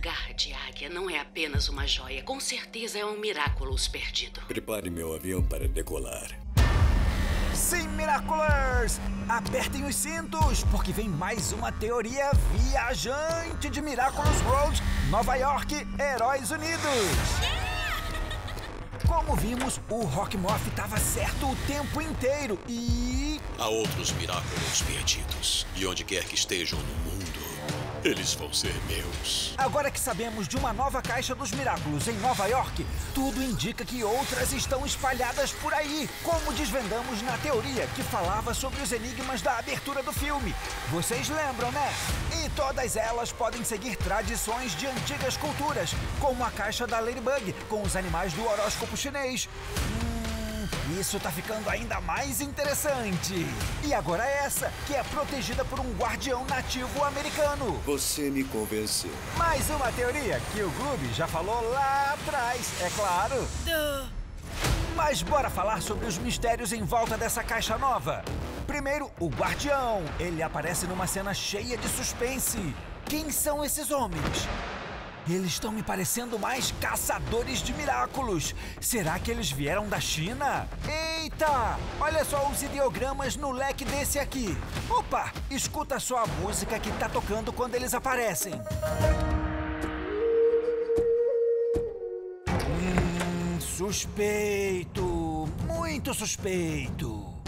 garra de águia não é apenas uma joia. Com certeza é um Miraculous perdido. Prepare meu avião para decolar. Sim, Miraculous! Apertem os cintos, porque vem mais uma teoria viajante de Miraculous World, Nova York, Heróis Unidos! Como vimos, o Rockmorph estava certo o tempo inteiro e... Há outros Miraculous perdidos. E onde quer que estejam no mundo, eles vão ser meus. Agora que sabemos de uma nova caixa dos Miraculous em Nova York, tudo indica que outras estão espalhadas por aí, como desvendamos na teoria que falava sobre os enigmas da abertura do filme. Vocês lembram, né? E todas elas podem seguir tradições de antigas culturas, como a caixa da Ladybug, com os animais do horóscopo chinês. Isso tá ficando ainda mais interessante. E agora essa, que é protegida por um guardião nativo americano. Você me convenceu. Mais uma teoria que o Gloob já falou lá atrás, é claro. Mas bora falar sobre os mistérios em volta dessa caixa nova. Primeiro, o guardião. Ele aparece numa cena cheia de suspense. Quem são esses homens? Eles estão me parecendo mais caçadores de miraculos. Será que eles vieram da China? Eita! Olha só os ideogramas no leque desse aqui. Opa! Escuta só a música que tá tocando quando eles aparecem. Hum, suspeito. Muito suspeito.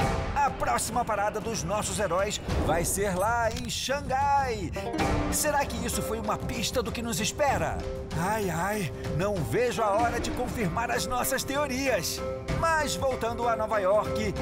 A próxima parada dos nossos heróis vai ser lá em Xangai. Será que isso foi uma pista do que nos espera? Ai, ai, não vejo a hora de confirmar as nossas teorias. Mas voltando a Nova York.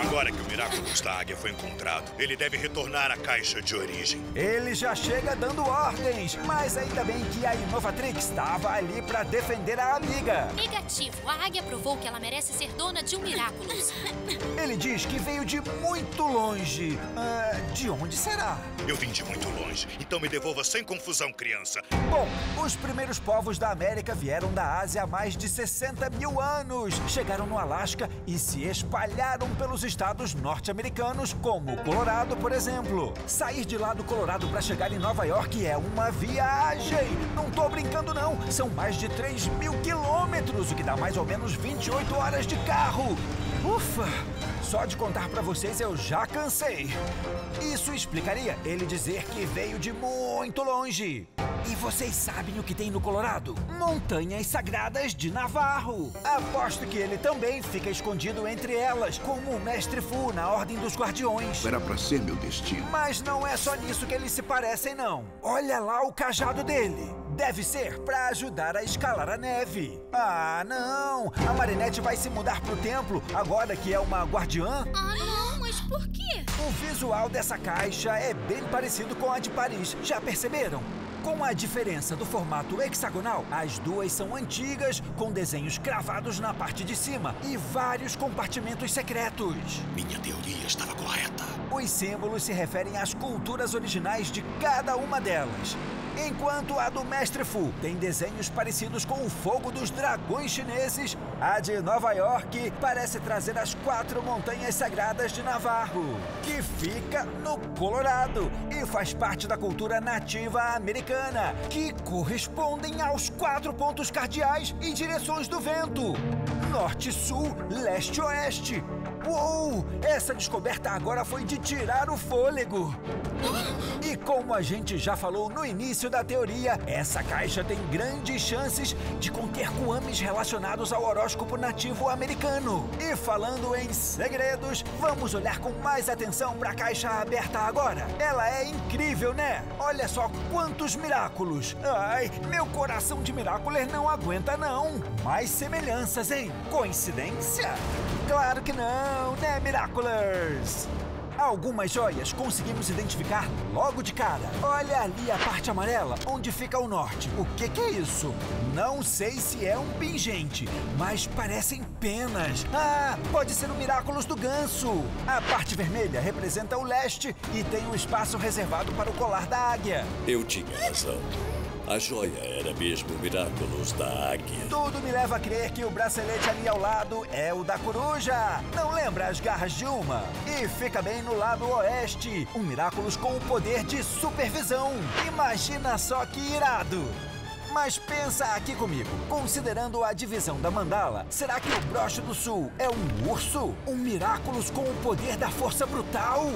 Agora que o Miraculous da Águia foi encontrado, ele deve retornar à caixa de origem. Ele já chega dando ordens, mas ainda bem que a Inovatrix estava ali para defender a amiga. Negativo. A águia provou que ela merece ser dona de um Miraculous. Ele diz que veio de muito longe. Ah, de onde será? Eu vim de muito longe, então me devolva sem confusão, criança. Bom, os primeiros povos da América vieram da Ásia há mais de 60 mil anos. Chegaram no Alasca e se espalharam pelos estados norte-americanos, como o Colorado, por exemplo. Sair de lá do Colorado para chegar em Nova York é uma viagem. Não tô brincando, não. São mais de 3 mil quilômetros, o que dá mais ou menos 28 horas de carro. Ufa! Só de contar pra vocês eu já cansei. Isso explicaria ele dizer que veio de muito longe. E vocês sabem o que tem no Colorado? Montanhas Sagradas de Navarro. Aposto que ele também fica escondido entre elas, como o Mestre Fu na Ordem dos Guardiões. Era pra ser meu destino. Mas não é só nisso que eles se parecem, não. Olha lá o cajado dele. Deve ser para ajudar a escalar a neve. Ah, não! A Marinette vai se mudar pro templo agora que é uma guardiã? Ah, não, mas por quê? O visual dessa caixa é bem parecido com a de Paris, já perceberam? Com a diferença do formato hexagonal, as duas são antigas, com desenhos cravados na parte de cima e vários compartimentos secretos. Minha teoria estava correta. Os símbolos se referem às culturas originais de cada uma delas. Enquanto a do Mestre Fu tem desenhos parecidos com o fogo dos dragões chineses, a de Nova York parece trazer as quatro montanhas sagradas de Navarro, que fica no Colorado e faz parte da cultura nativa americana, que correspondem aos quatro pontos cardeais e direções do vento: norte, sul, leste, oeste. Uou! Essa descoberta agora foi de tirar o fôlego. E como a gente já falou no início da teoria, essa caixa tem grandes chances de conter coames relacionados ao horóscopo nativo americano. E falando em segredos, vamos olhar com mais atenção para a caixa aberta agora. Ela é incrível, né? Olha só quantos miraculos. Ai, meu coração de Miraculer não aguenta não. Mais semelhanças, hein? Coincidência? Claro que não, né, Miraculers? Algumas joias conseguimos identificar logo de cara. Olha ali a parte amarela, onde fica o norte. O que, que é isso? Não sei se é um pingente, mas parecem penas. Ah, pode ser o Miraculous do Ganso. A parte vermelha representa o leste e tem um espaço reservado para o colar da águia. Eu tinha razão. A joia era mesmo o Miraculous da águia. Tudo me leva a crer que o bracelete ali ao lado é o da coruja. Não lembra as garras de uma? E fica bem no lado oeste. Um Miraculous com o poder de supervisão. Imagina só que irado. Mas pensa aqui comigo. Considerando a divisão da mandala, será que o broche do sul é um urso? Um Miraculous com o poder da força brutal?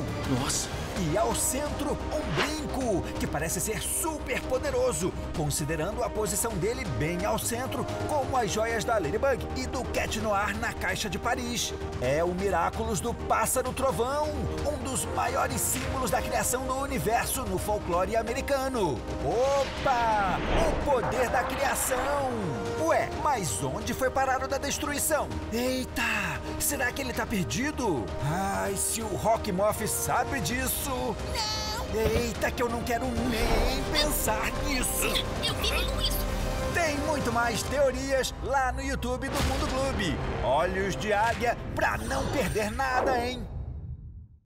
Nossa! E ao centro, um brinco, que parece ser super poderoso, considerando a posição dele bem ao centro, como as joias da Ladybug e do Cat Noir na caixa de Paris. É o Miraculous do Pássaro Trovão, um dos maiores símbolos da criação do universo no folclore americano. Opa! O poder da criação! Ué, mas onde foi parar o da destruição? Eita! Será que ele tá perdido? Ai, se o Rock Moth sabe disso! Não! Eita, que eu não quero nem pensar nisso! Eu vi tudo isso. Tem muito mais teorias lá no YouTube do Mundo Clube. Olhos de águia pra não perder nada, hein?